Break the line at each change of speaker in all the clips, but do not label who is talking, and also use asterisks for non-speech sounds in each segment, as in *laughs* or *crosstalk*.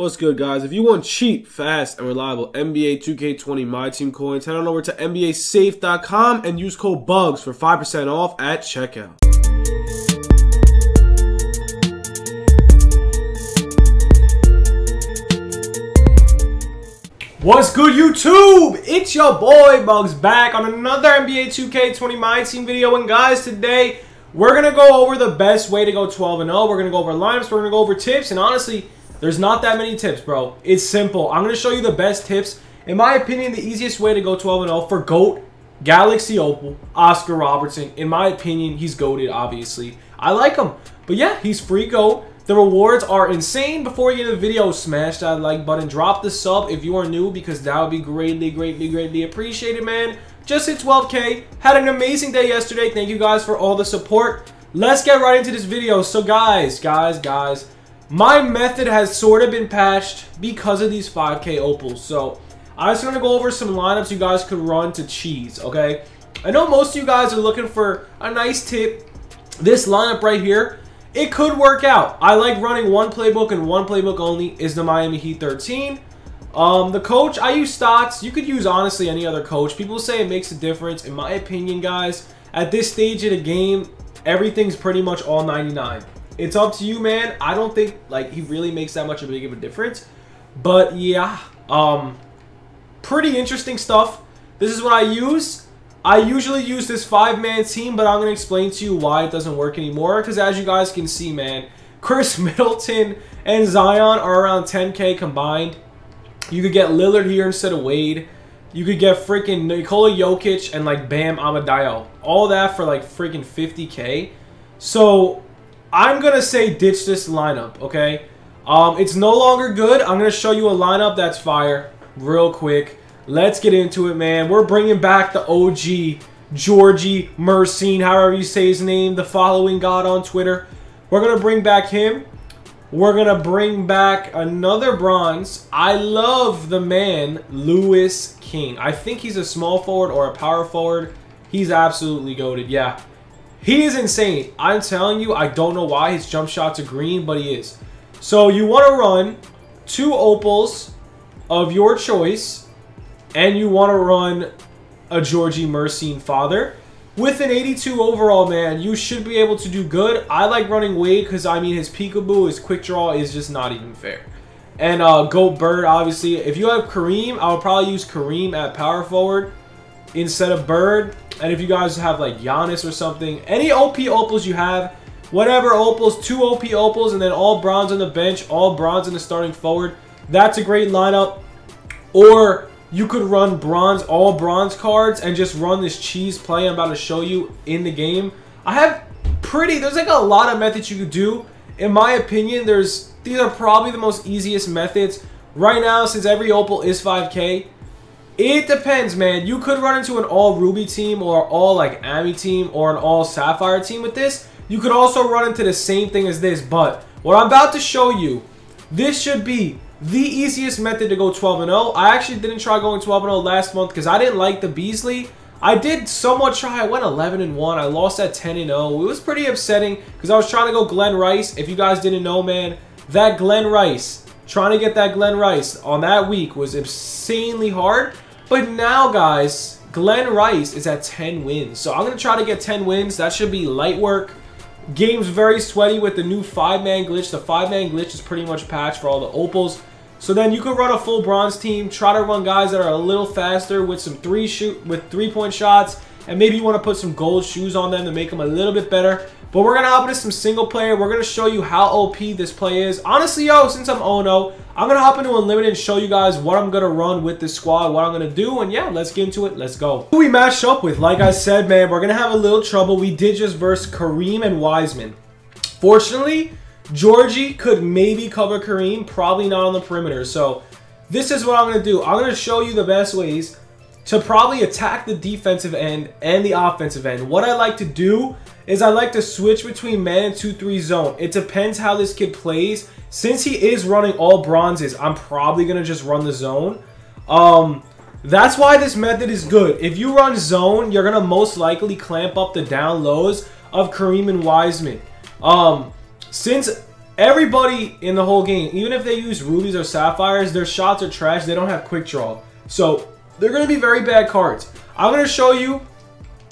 What's good, guys? If you want cheap, fast, and reliable NBA 2K20 My Team coins, head on over to NBASafe.com and use code BUGZ for 5% off at checkout. What's good, YouTube? It's your boy Bugz back on another NBA 2K20 My Team video. And guys, today we're going to go over the best way to go 12 0. We're going to go over lineups, we're going to go over tips, and honestly, there's not that many tips, bro. It's simple. I'm going to show you the best tips. In my opinion, the easiest way to go 12-0 for GOAT, Galaxy Opal, Oscar Robertson. In my opinion, he's GOATed, obviously. I like him. But yeah, he's free GOAT. The rewards are insane. Before you get into the video, smash that like button. Drop the sub if you are new because that would be greatly, greatly, greatly appreciated, man. Just hit 12K. Had an amazing day yesterday. Thank you guys for all the support. Let's get right into this video. So guys, guys, guys, my method has sort of been patched because of these 5k opals. So I'm just going to go over some lineups you guys could run to cheese, okay? I know most of you guys are looking for a nice tip. This lineup right here, it could work out. I like running one playbook and one playbook only is the Miami Heat 13. Um, the coach, I use Stotts. You could use, honestly, any other coach. People say it makes a difference. In my opinion, guys, at this stage of the game, everything's pretty much all 99. It's up to you, man. I don't think like he really makes that much of a big of a difference. But yeah, um, pretty interesting stuff. This is what I use. I usually use this five-man team, but I'm going to explain to you why it doesn't work anymore. Because as you guys can see, man, *laughs* Khris Middleton and Zion are around 10k combined. You could get Lillard here instead of Wade. You could get freaking Nikola Jokic and like Bam Adebayo. All that for like freaking 50k. So I'm going to say ditch this lineup, okay? Um, it's no longer good. I'm going to show you a lineup that's fire real quick. Let's get into it, man. We're bringing back the OG Georgie Mercine, however you say his name, the following god on Twitter. We're going to bring back him. We're going to bring back another bronze. I love the man, Louis King. I think he's a small forward or a power forward. He's absolutely goaded. Yeah, he is insane. I'm telling you, I don't know why his jump shots are green, but he is. So you want to run two opals of your choice, and you want to run a Georgie Mercine father. With an 82 overall, man, you should be able to do good. I like running Wade because, I mean, his peekaboo, his quick draw is just not even fair. And uh, Go Bird, obviously. If you have Kareem, I would probably use Kareem at power forward instead of Bird. And if you guys have like Giannis or something, any OP opals you have, whatever opals, two OP opals, and then all bronze on the bench, all bronze in the starting forward, that's a great lineup. Or you could run bronze, all bronze cards, and just run this cheese play I'm about to show you in the game. I have pretty, there's like a lot of methods you could do. In my opinion, there's these are probably the most easiest methods. Right now, since every opal is 5k, it depends, man. You could run into an all Ruby team or all like Ami team or an all Sapphire team with this. You could also run into the same thing as this, but what I'm about to show you, this should be the easiest method to go 12-0. I actually didn't try going 12-0 last month because I didn't like the Beasley. I did somewhat try. I went 11-1. I lost at 10-0. It was pretty upsetting because I was trying to go Glen Rice. If you guys didn't know, man, that Glen Rice, trying to get that Glen Rice on that week was insanely hard. But now, guys, Glen Rice is at 10 wins. So I'm going to try to get 10 wins. That should be light work. Game's very sweaty with the new 5-man glitch. The 5-man glitch is pretty much patched for all the opals. So then you can run a full bronze team. Try to run guys that are a little faster with some three shoot with three-point shots. And maybe you want to put some gold shoes on them to make them a little bit better. But we're going to hop into some single player. We're going to show you how OP this play is. Honestly, yo, since I'm 0-0, I'm going to hop into Unlimited and show you guys what I'm going to run with this squad, what I'm going to do. And yeah, let's get into it. Let's go. Who we matched up with? Like I said, man, we're going to have a little trouble. We did just verse Kareem and Wiseman. Fortunately, Georgie could maybe cover Kareem, probably not on the perimeter. So this is what I'm going to do. I'm going to show you the best ways to probably attack the defensive end and the offensive end. What I like to do is I like to switch between man and 2-3 zone. It depends how this kid plays. Since he is running all bronzes, I'm probably going to just run the zone. Um, that's why this method is good. If you run zone, you're going to most likely clamp up the down lows of Kareem and Wiseman. Um, since everybody in the whole game, even if they use rubies or sapphires, their shots are trash. They don't have quick draw. So they're going to be very bad cards. I'm going to show you,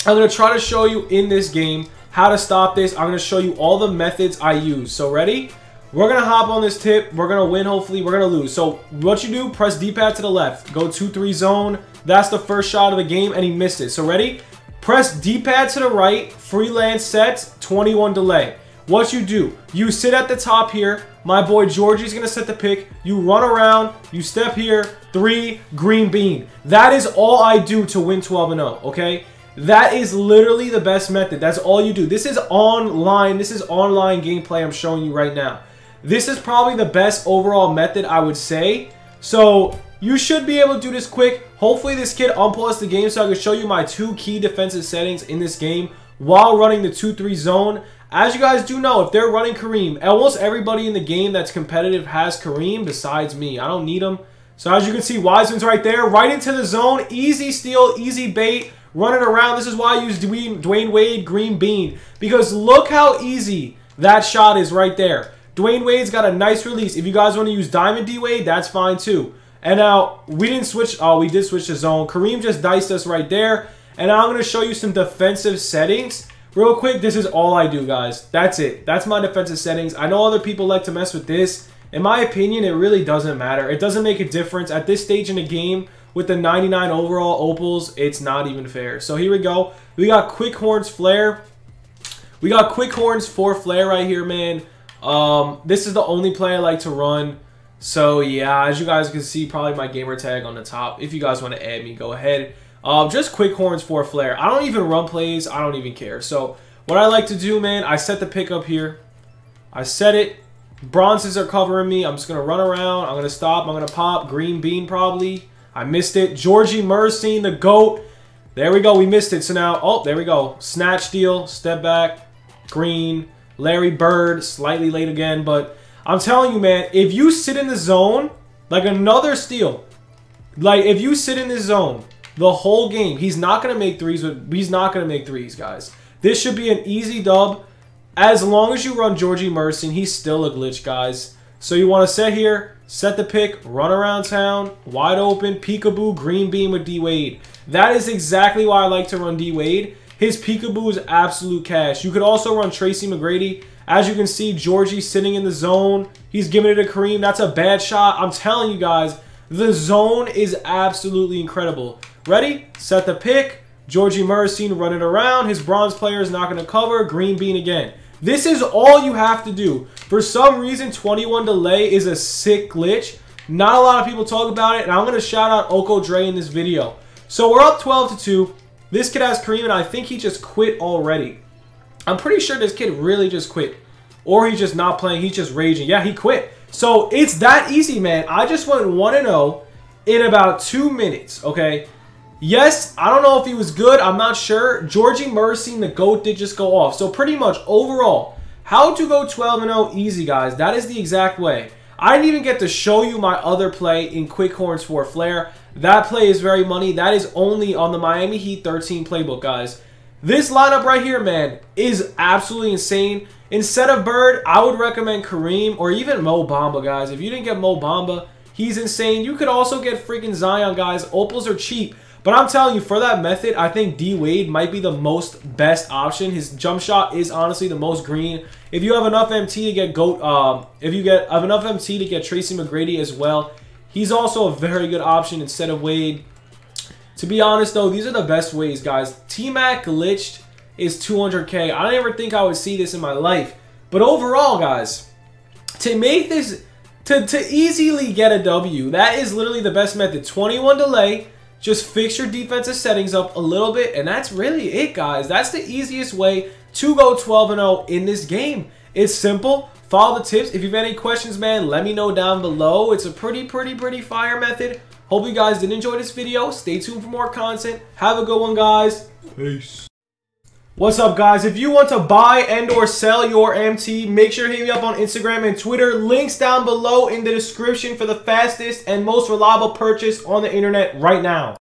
I'm going to try to show you in this game how to stop this. I'm going to show you all the methods I use. So ready? We're going to hop on this tip. We're going to win, hopefully. We're going to lose. So what you do, press D-pad to the left. Go 2-3 zone. That's the first shot of the game, and he missed it. So ready? Press D-pad to the right. Freelance sets, 21 delay. What you do, you sit at the top here. My boy Georgie's going to set the pick. You run around. You step here. Three, green bean. That is all I do to win 12 and 0, okay? That is literally the best method. That's all you do. This is online. This is online gameplay I'm showing you right now. This is probably the best overall method, I would say. So, you should be able to do this quick. Hopefully, this kid unpause the game so I can show you my two key defensive settings in this game while running the 2-3 zone. As you guys do know, if they're running Kareem, almost everybody in the game that's competitive has Kareem besides me. I don't need him. So as you can see, Wiseman's right there, right into the zone. Easy steal, easy bait, running around. This is why I use Dwayne, Dwyane Wade Green Bean. Because look how easy that shot is right there. Dwyane Wade's got a nice release. If you guys want to use Diamond D Wade, that's fine too. And now, we didn't switch. Oh, we did switch the zone. Kareem just diced us right there. And now I'm going to show you some defensive settings Real quick, this is all I do, guys. That's it. That's my defensive settings. I know other people like to mess with this. In my opinion, it really doesn't matter. It doesn't make a difference. At this stage in the game, with the 99 overall opals, it's not even fair. So here we go. We got Quick Horns Flare. We got Quick Horns for Flare right here, man. Um, this is the only play I like to run. So yeah, as you guys can see, probably my gamer tag on the top. If you guys want to add me, go ahead. Um, just quick horns for flare. I don't even run plays. I don't even care. So what I like to do, man, I set the pick up here. I set it. Bronzes are covering me. I'm just going to run around. I'm going to stop. I'm going to pop. Green bean probably. I missed it. Georgie Mercine, the GOAT. There we go. We missed it. So now, oh, there we go. Snatch steal. Step back. Green. Larry Bird. Slightly late again. But I'm telling you, man, if you sit in the zone, like another steal, like if you sit in this zone the whole game. He's not going to make threes. With, he's not going to make threes, guys. This should be an easy dub. As long as you run Georgie Merson, he's still a glitch, guys. So you want to set here, set the pick, run around town, wide open, peekaboo, green beam with D-Wade. That is exactly why I like to run D-Wade. His peekaboo is absolute cash. You could also run Tracy McGrady. As you can see, Georgie sitting in the zone. He's giving it to Kareem. That's a bad shot. I'm telling you guys, the zone is absolutely incredible. Ready? Set the pick. Georgie Mercine running around. His bronze player is not going to cover. Green bean again. This is all you have to do. For some reason, 21 delay is a sick glitch. Not a lot of people talk about it, and I'm going to shout out Oko Dre in this video. So we're up 12 to 2. This kid has Kareem, and I think he just quit already. I'm pretty sure this kid really just quit. Or he's just not playing. He's just raging. Yeah, he quit. So it's that easy, man. I just went 1-0 in about two minutes, okay? Yes, I don't know if he was good. I'm not sure. Georgie Mercine, the GOAT, did just go off. So pretty much, overall, how to go 12-0 easy, guys. That is the exact way. I didn't even get to show you my other play in Quick Horns for Flare. That play is very money. That is only on the Miami Heat 13 playbook, guys. This lineup right here, man, is absolutely insane. Instead of Bird, I would recommend Kareem or even Mo Bamba, guys. If you didn't get Mo Bamba, he's insane. You could also get freaking Zion, guys. Opals are cheap. But I'm telling you, for that method, I think D Wade might be the most best option. His jump shot is honestly the most green. If you have enough MT to get Goat, um, if you get have enough MT to get Tracy McGrady as well, he's also a very good option instead of Wade. To be honest though, these are the best ways, guys. T-Mac glitched is 200k. I don't think I would see this in my life. But overall, guys, to make this, to, to easily get a W, that is literally the best method. 21 delay, just fix your defensive settings up a little bit, and that's really it, guys. That's the easiest way to go 12-0 in this game. It's simple. Follow the tips. If you have any questions, man, let me know down below. It's a pretty, pretty, pretty fire method. Hope you guys did enjoy this video. Stay tuned for more content. Have a good one, guys. Peace. What's up, guys? If you want to buy and or sell your MT, make sure to hit me up on Instagram and Twitter. Links down below in the description for the fastest and most reliable purchase on the internet right now.